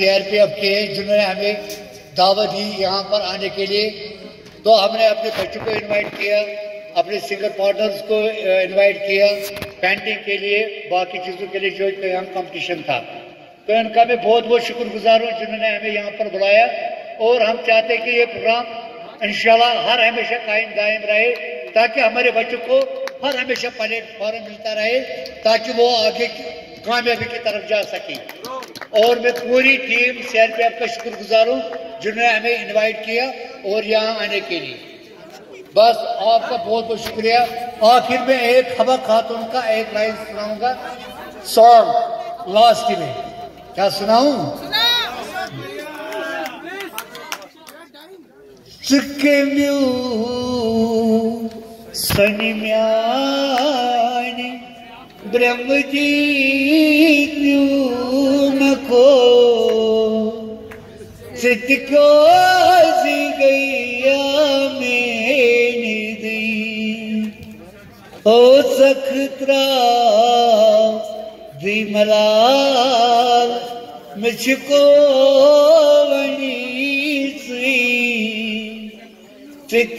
CRPF के जिन्होंने हमें दावत दी यहाँ पर आने के लिए तो हमने अपने बच्चों को इनवाइट किया, अपने सिंगर पार्टनर्स को इनवाइट किया पेंटिंग के लिए, बाकी चीज़ों के लिए जो यहाँ कंपटीशन था। तो इनका मैं बहुत बहुत शुक्रगुजार हूँ जिन्होंने हमें यहाँ पर बुलाया और हम चाहते हैं कि ये प्रोग्राम इंशाल्लाह हर हमेशा कायम दायम रहे, ताकि हमारे बच्चों को हर हमेशा प्लेटफॉर्म मिलता रहे, ताकि वो आगे कामयाबी की तरफ़ जा सके। और मैं पूरी टीम सीआरपीएफ का शुक्रगुजार हूँ, जिन्होंने हमें इनवाइट किया और यहाँ आने के लिए। बस आपका बहुत बहुत शुक्रिया। आखिर में एक खबर खातून का एक लाइन सुनाऊँगा। सॉन्ग लास्ट में क्या सुनाऊं? ब्रह्मजीत गैया में ओ सखत्रा मल मिठको वणी सी। तित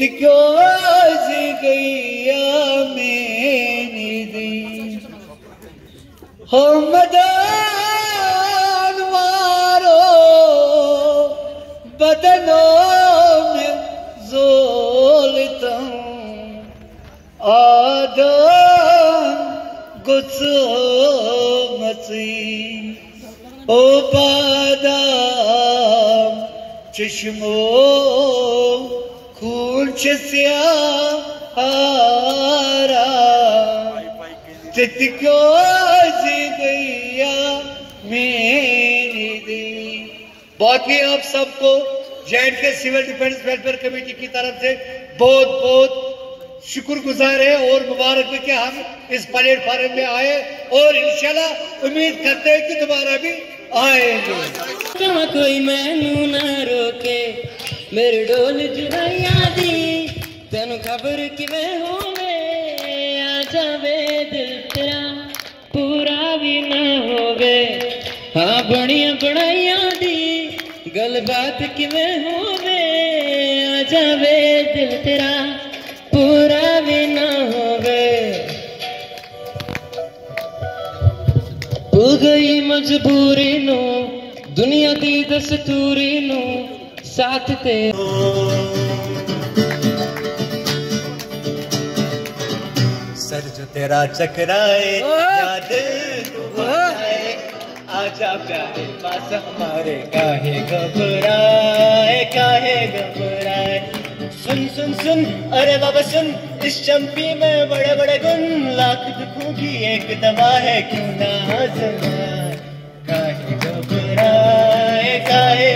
में हो मद गुस्सो मसी ओ बादाम, चश्मो, खून चस्या क्यों मेरी दी बाकी आप सबको जैन के सिविल डिफेंस वेलफेयर कमेटी की तरफ़ से बहुत बहुत शुक्रगुजार है और मुबारक भी कि हम इस प्लेटफॉर्म में आए और इंशाल्लाह उम्मीद करते हैं कि दोबारा भी आएँगे। कोई मैनू ना रोके, मेरे डोल जुड़ाइया दी। तेन खबर किवें होवे, आ जावे दिल तेरा, पूरा भी ना होवे। हाँ बड़िया बनाइया दी, गलबात किवें होवे, आ जावे दिल तेरा। मजबूरी नो दुनिया दी दस्तूरी नो साथ ते। सर जो तेरा चकराए याद आजा प्यारे पास हमारे काहे घबराए काहे घबराए। सुन सुन सुन अरे बाबा सुन इस चंपी में बड़े बड़े गुण लाख दुखों की एक दवा है क्यों ना आजमाए? काहे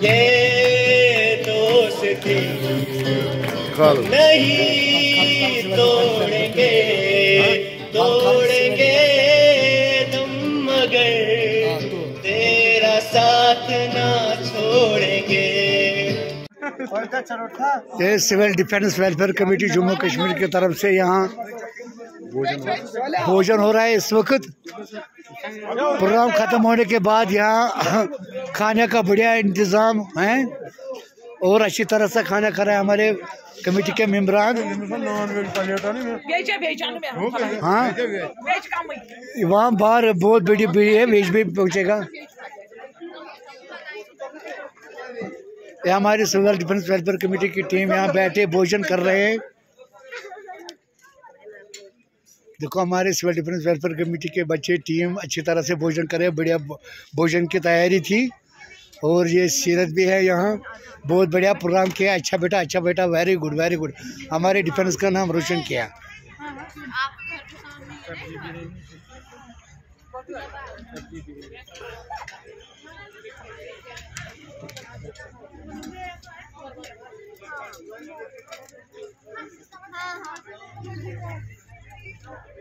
ये दोस्ती नहीं तोड़ेंगे तोड़ेंगे तुम मगर। तेरा साथ ना छोड़ेंगे। Civil defence welfare committee Jammu Kashmir की तरफ़ से यहाँ भोजन हो रहा है। इस वक्त। प्रोग्राम खत्म होने के बाद यहाँ खाने का बढ़िया इंतज़ाम है। और अच्छी तरह से खाना खा रहे हैं हमारे कमेटी के मेम्बरान हाँ। वहाँ बाहर बहुत बड़ी भीड़ है वेज भी पहुँचेगा ये हमारी सिविल डिफेंस वेलफेयर कमेटी की टीम यहाँ बैठे, भोजन कर रहे हैं। देखो, हमारे सिविल डिफेंस वेलफेयर कमेटी के बच्चे टीम अच्छी तरह से भोजन करे, बढ़िया भोजन की तैयारी थी। और ये सीरत भी है यहाँ। बहुत बढ़िया प्रोग्राम किया अच्छा बेटा अच्छा बेटा वेरी गुड वेरी गुड हमारे डिफेंस का नाम रोशन किया।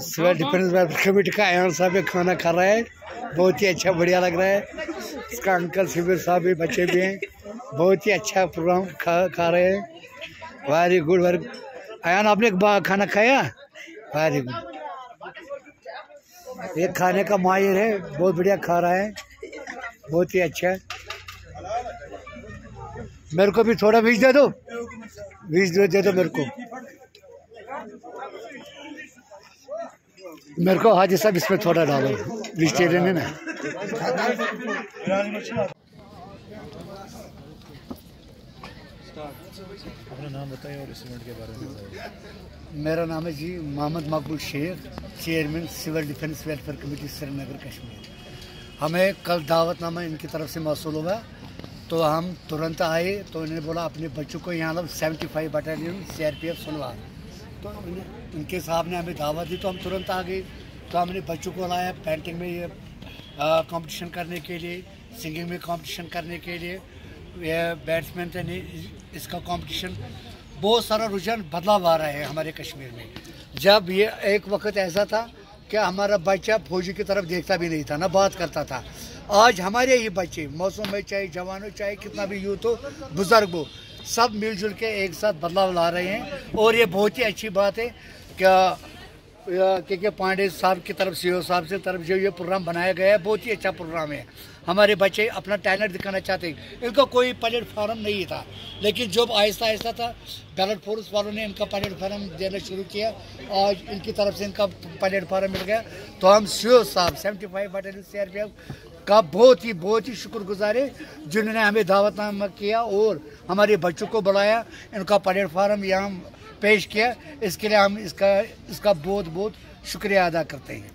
सिविल डिफेंस कमेटी का अयान साहब ये खाना खा रहा है। बहुत ही अच्छा बढ़िया लग रहा है। इसका अंकल सिविल साहब भी बच्चे भी हैं। बहुत ही अच्छा प्रोग्राम खा खा रहे हैं। वेरी गुड वेरी अयान आपने खाना खाया? Very good. ये खाने का माहिर है। बहुत बढ़िया खा रहा है। बहुत ही अच्छा। मेरे को भी थोड़ा बीज दे दो। बीज दे दो मेरे को। मेरे को हाजी साहब इसमें थोड़ा डालो। वेजिटेरियन है ना अपना नाम बताइए और इस के बारे में मेरा नाम है जी Mohammad Maqbool Sheikh chairman civil defence welfare committee Srinagar Kashmir हमें कल दावतनामा इनकी तरफ़ से मौसू हुआ तो हम तुरंत आए तो इन्होंने बोला अपने बच्चों को यहाँ seventy five battalion C R P F सुनवा। तो उनके साहब ने हमें दावा दी तो हम तुरंत आ गए। तो हमने बच्चों को लाया पेंटिंग में ये कंपटीशन करने के लिए सिंगिंग में कंपटीशन करने के लिए। बैट्समैन थे नहीं इसका कंपटीशन बहुत सारा रुझान, बदलाव आ रहा है हमारे कश्मीर में। जब ये एक वक्त ऐसा था कि हमारा बच्चा फौजी की तरफ़ देखता भी नहीं था, ना बात करता था। आज हमारे ही बच्चे, मौसम में चाहे जवान हो, चाहे कितना भी यूथ हो, बुज़ुर्ग हो, सब मिलजुल के एक साथ बदलाव ला रहे हैं। और ये बहुत ही अच्छी बात है क्या के के पांडे साहब की तरफ़ सीओ साहब से तरफ़ जो ये प्रोग्राम बनाया गया है, बहुत ही अच्छा प्रोग्राम है। हमारे बच्चे अपना टैलेंट दिखाना चाहते हैं। इनका कोई प्लेटफॉर्म नहीं था, लेकिन जब आहिस्ता आहिस्ता था बैलेट फोर्स वालों ने इनका प्लेटफॉर्म देना शुरू किया आज इनकी तरफ़ से इनका प्लेटफॉर्म मिल गया। तो हम सीओ साहब seventy five battalion C R P F का बहुत ही बहुत ही शुक्रगुजार है, जिन्होंने हमें दावतनामा किया और हमारे बच्चों को बुलाया। इनका प्लेटफॉर्म यहाँ पेश किया। इसके लिए हम इसका इसका बहुत बहुत शुक्रिया अदा करते हैं।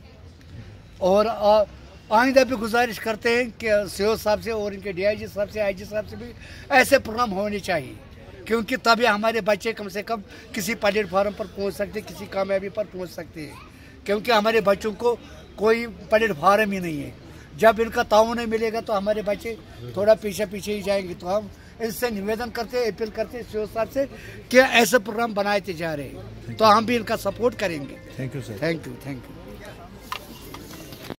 और आइंदा भी गुजारिश करते हैं कि सीओ साहब से और इनके डीआईजी साहब से, आईजी साहब से भी ऐसे प्रोग्राम होने चाहिए। क्योंकि तभी हमारे बच्चे कम से कम किसी प्लेटफॉर्म पर पहुँच सकते, किसी कामयाबी पर पहुँच सकते हैं। क्योंकि हमारे बच्चों को कोई प्लेटफॉर्म ही नहीं है। जब इनका ताउन नहीं मिलेगा तो हमारे बच्चे थोड़ा पीछे पीछे ही जाएँगे। तो हम इससे निवेदन करते हैं अपील करते हैं सीओ साहब से कि ऐसे प्रोग्राम बनाए जा रहे हैं। तो हम भी इनका सपोर्ट करेंगे। Thank you sir thank you thank you